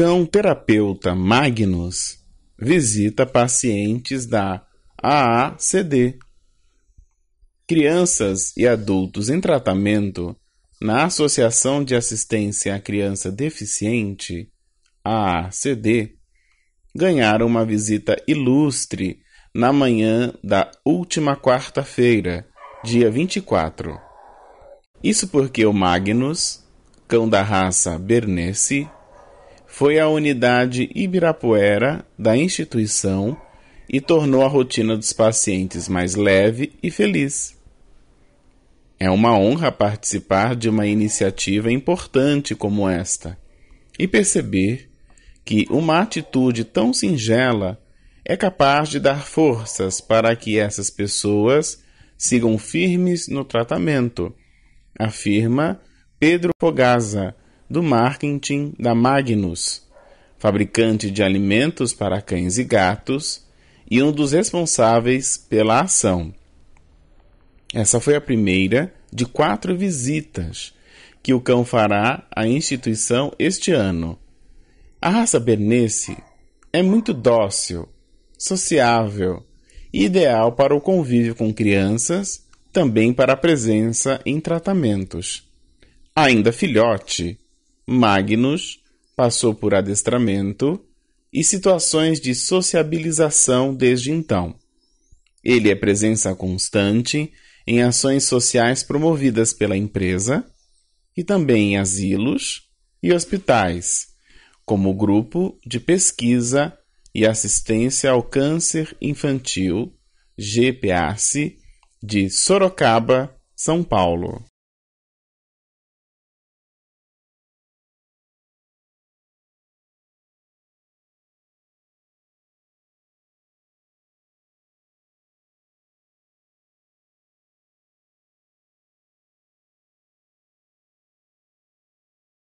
cão terapeuta Magnus visita pacientes da AACD. Crianças e adultos em tratamento na Associação de Assistência à Criança Deficiente, AACD, ganharam uma visita ilustre na manhã da última quarta-feira, dia 24. Isso porque o Magnus, cão da raça Bernese, foi à unidade Ibirapuera da instituição e tornou a rotina dos pacientes mais leve e feliz. É uma honra participar de uma iniciativa importante como esta e perceber que uma atitude tão singela é capaz de dar forças para que essas pessoas sigam firmes no tratamento, afirma Pedro Fogaza, do marketing da Magnus, fabricante de alimentos para cães e gatos e um dos responsáveis pela ação. Essa foi a primeira de quatro visitas que o cão fará à instituição este ano. A raça Bernese é muito dócil, sociável e ideal para o convívio com crianças, também para a presença em tratamentos. Ainda filhote, Magnus passou por adestramento e situações de sociabilização desde então. Ele é presença constante em ações sociais promovidas pela empresa e também em asilos e hospitais, como Grupo de Pesquisa e Assistência ao Câncer Infantil, GPAC, de Sorocaba, São Paulo.